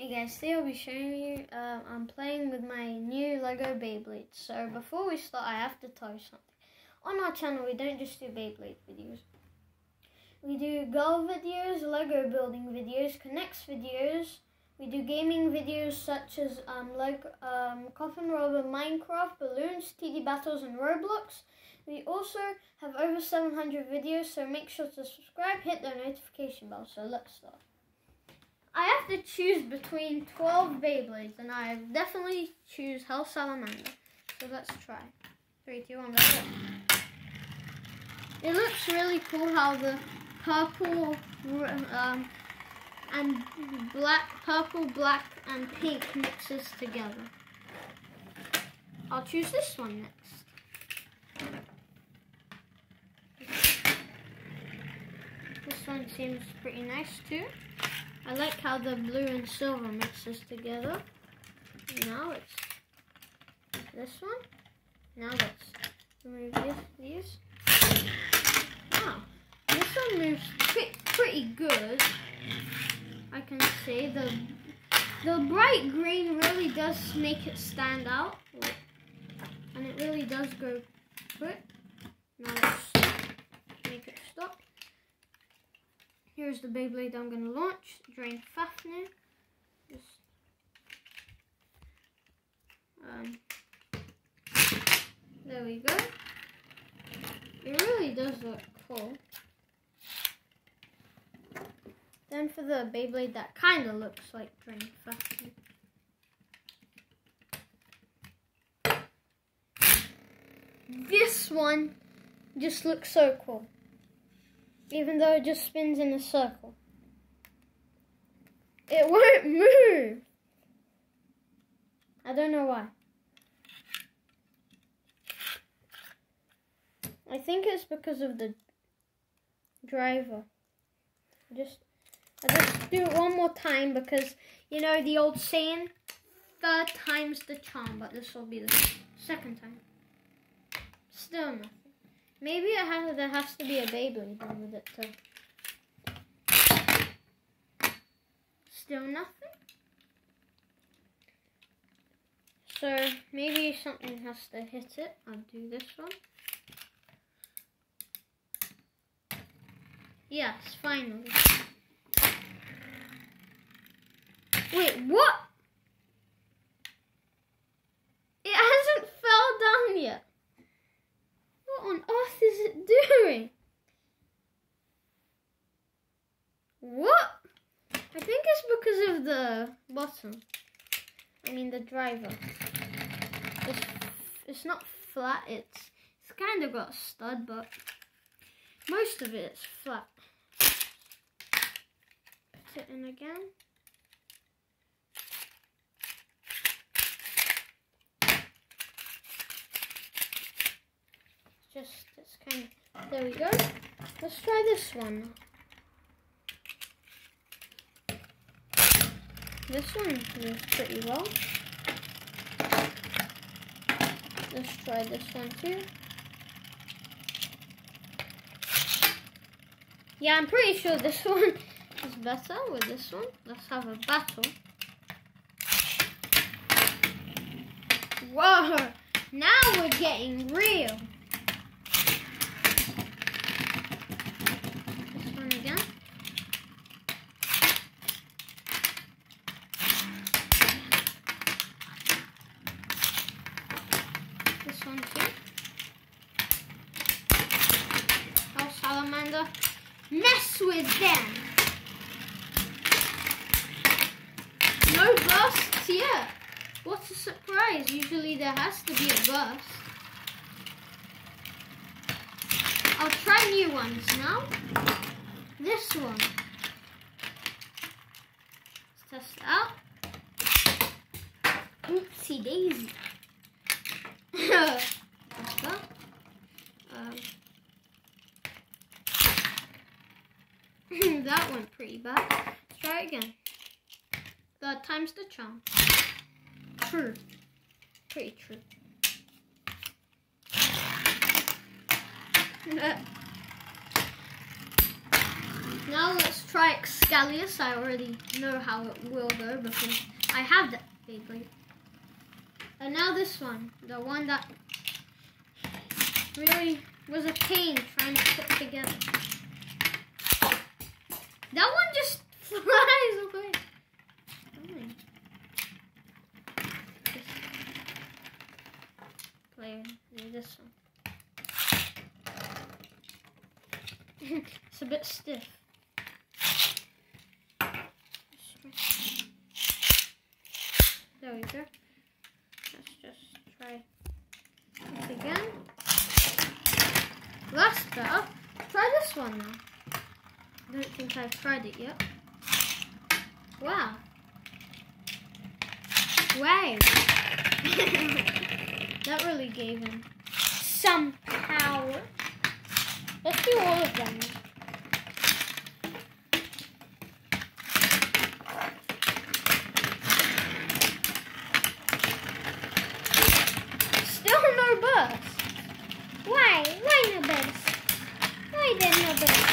Hey guys, today I'll be showing you, uh, I'm playing with my new Lego Beyblade. So before we start, I have to tell you something. On our channel, we don't just do Beyblade videos. We do girl videos, Lego building videos, K'NEX videos. We do gaming videos such as um, like um, Coffin Rover, Minecraft, Bloons, TD Battles, and Roblox. We also have over 700 videos, so make sure to subscribe, hit the notification bell. So let's start. I have to choose between 12 Beyblades, and I definitely choose Hell Salamander. So let's try. Three, two, one, go. It looks really cool how the purple um, and black, purple, black, and pink mixes together. I'll choose this one next. This one seems pretty nice too. I like how the blue and silver mixes together. Now it's this one. Now let's remove this, these. Wow, this one moves pretty, pretty good. I can see the the bright green really does make it stand out, and it really does go quick. Now let's make it stop. Here's the Beyblade I'm going to launch. Drain Fafnir. Just, um, there we go. It really does look cool. Then for the Beyblade that kind of looks like Drain Fafnir. This one just looks so cool even though it just spins in a circle. It won't move. I don't know why. I think it's because of the driver. Just I just do it one more time because you know the old saying, third time's the charm, but this will be the second time. Still nothing. Maybe it has, there has to be a Beyblade with it too. Still nothing? So maybe something has to hit it. I'll do this one. Yes, finally. Wait, what? It hasn't fell down yet. What on earth is it doing? What? I think it's because of the bottom. I mean the driver. It's, it's not flat, it's, it's kind of got a stud, but most of it is flat. Put it in again. just it's kind of there we go let's try this one this one moves pretty well let's try this one too yeah I'm pretty sure this one is better with this one let's have a battle Whoa! Now we're getting real. salamander. Mess with them. No bursts yet. What a surprise. Usually there has to be a burst. I'll try new ones now. This one. Let's test it out. Oopsie daisy. um, that went pretty bad. Let's try it again. Third time's the charm. True. Pretty true. Now let's try Xcalius. I already know how it will go because I have that Beyblade. And now this one, the one that really was a pain trying to put together. That one just flies away. This one. it's a bit stiff. There we go. Let's just try this again. That's better. Try this one now. I don't think I've tried it yet. Wow. Wow. that really gave him some power. Let's do all of them. Still no burst. Why? Why no burst? Why there no burst?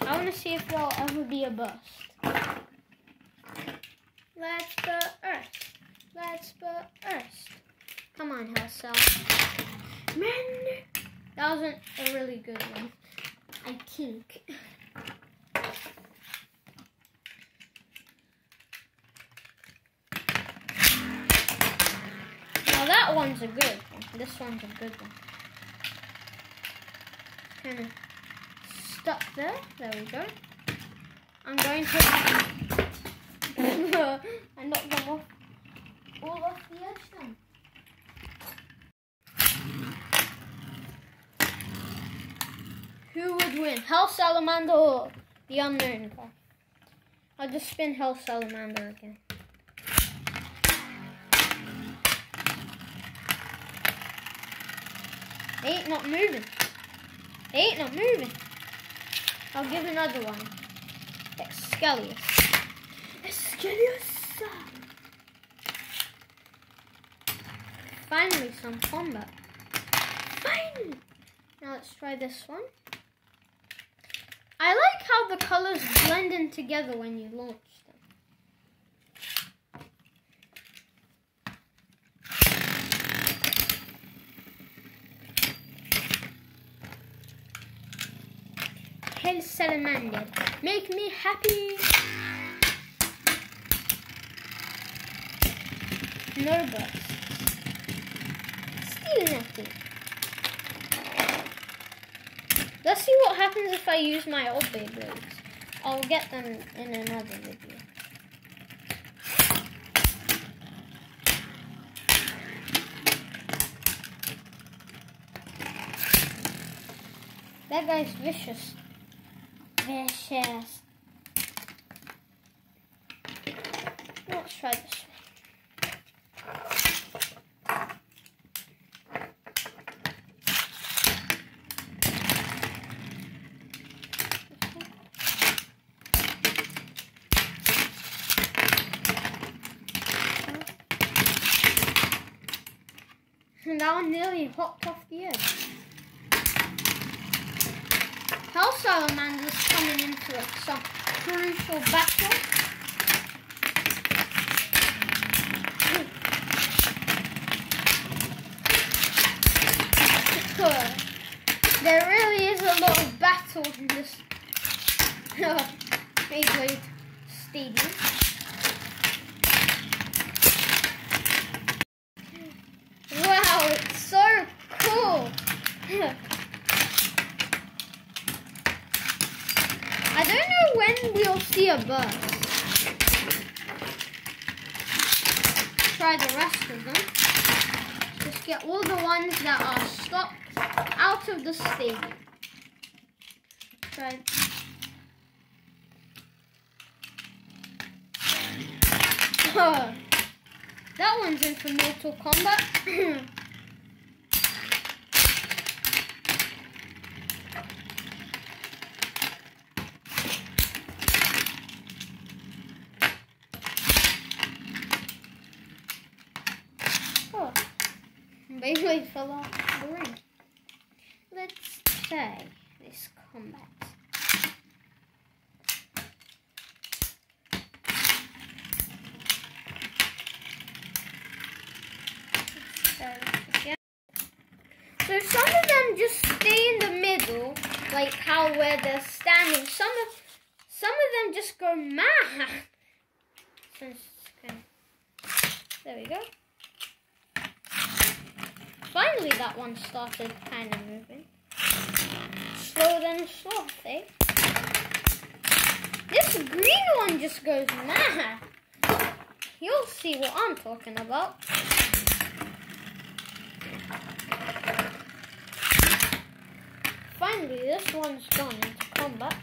I want to see if there'll ever be a burst. Let's burst. Let's burst. Come on, Hellcell. Man, that wasn't a really good one. I think. Now that one's a good one. This one's a good one. Kind of stuck there. There we go. I'm going to. I knocked them off. All off the edge then. Who would win? Hell Salamander or the unknown? I'll just spin Hell Salamander again. They ain't not moving. They ain't not moving. I'll give another one. Xcalius. Xcalius. Finally, some combat. Finally. Now let's try this one. I like how the colors blend in together when you launch them. Hell salamander, make me happy. No burst. Still nothing. Let's see what happens if I use my old Beyblades. I'll get them in another video. That guy's vicious. Vicious. Let's try this And that one nearly hopped off the edge. Hell Salamander's coming into a, some crucial battle. There really is a lot of battle in this oh, Beyblade Stadium. Wow, it's so cool. I don't know when we'll see a bus. Try the rest of them. Just get all the ones that are stopped out of the stadium. Try. that one's in for Mortal Kombat. oh, Beyblade fell off the ring. Let's say this combat? So some of them just stay in the middle, like how where they're standing. Some of some of them just go mad. There we go. Finally that one started kind of moving. Slow then slow, eh? This green one just goes mad. You'll see what I'm talking about. Finally, this one's gone into combat.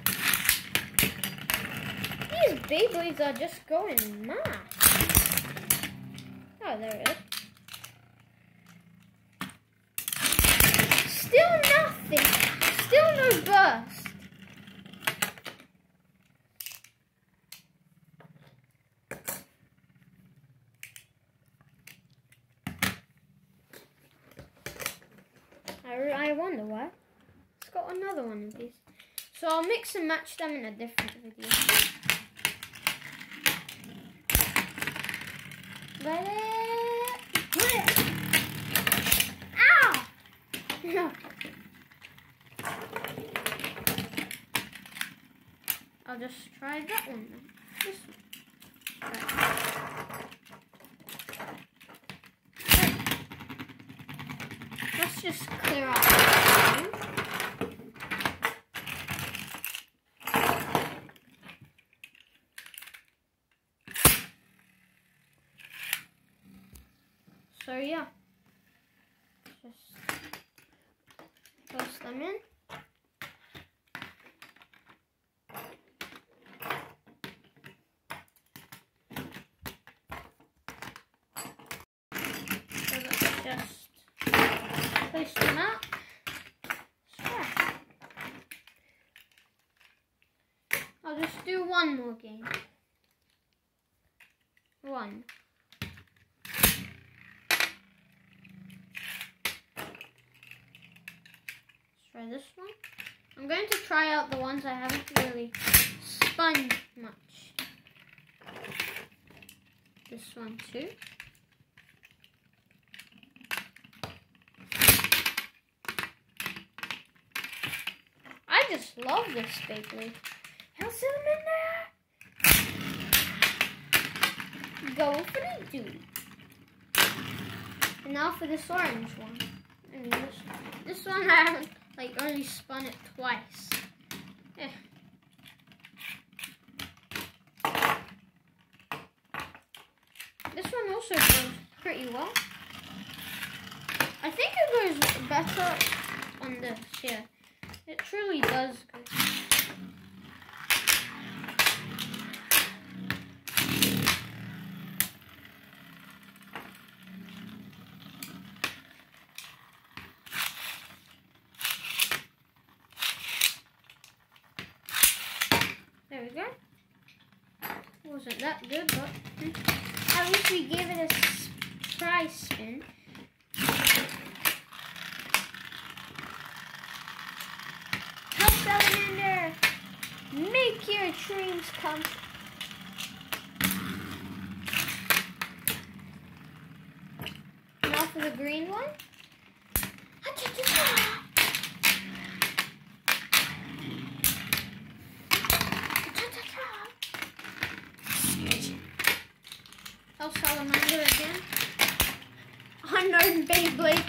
These Beyblades are just going mad. Oh, there it is. Still nothing. Still no burst. I, I wonder why. It's got another one of these. So I'll mix and match them in a different video. Ready? I'll just try that one then. This one. Right. Let's just clear out the room. So yeah, just toss them in. So let's just place them out. Sure. I'll just do one more game. One. Let's try this one. I'm going to try out the ones I haven't really spun much. This one too. I just love this Beyblade. How's them in there? Go for the dude. And now for this orange one. I this this one I haven't like only spun it twice. Eh. This one also goes pretty well. I think it goes better on this, yeah. It truly does go. There we go. Wasn't that good, but hmm. at least we gave it a try spin. Hell Salamander! Make your dreams come. Now for the green one. Tell Salamander again. Unknown Beyblade.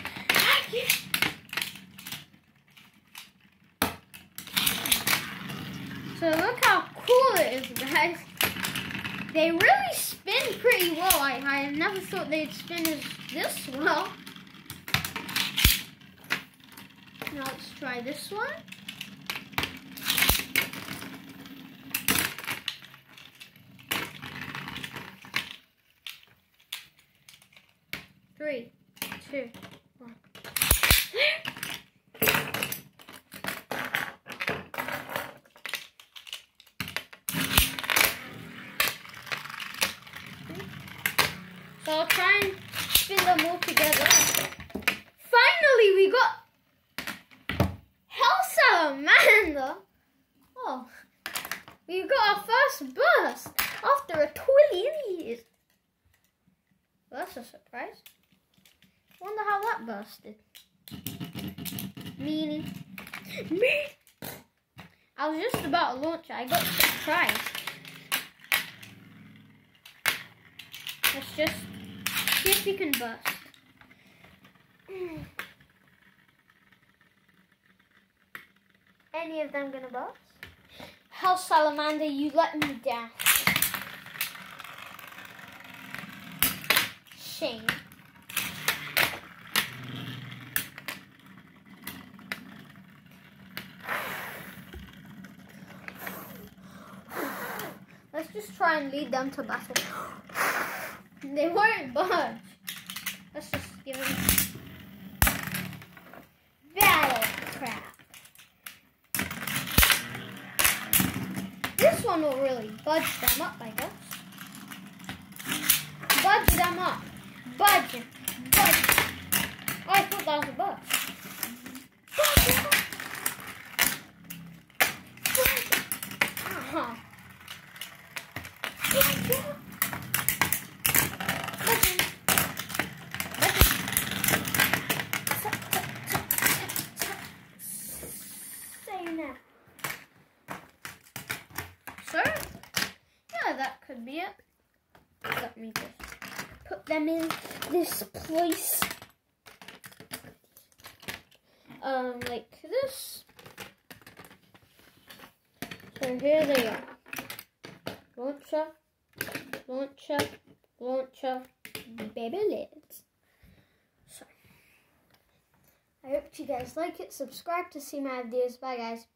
So look how cool it is, guys. They really spin pretty well. I, I never thought they'd spin this well. Now let's try this one. Three, two, one. So I'll try and spin them all together. Finally, we got Hell Salamander. Oh, we got our first burst after a twillion Well, that's a surprise. Wonder that. Meanie. Me. I was just about to launch it. I got surprised. Let's just see if we can burst. Any of them gonna burst? Hell salamander, you let me down. Shame. Let's just try and lead them to battle. they won't budge. Let's just give them battle crap. This one will really budge them up, I guess. Budge them up. Budge. Budge. Oh, I thought that was a bug. Uh-huh. Say now. So, yeah, that could be it. Let me just put them in this place. Um, like this. So here they are. Launcher, launcher, launcher, baby lids. So, I hope you guys like it. Subscribe to see my videos. Bye guys.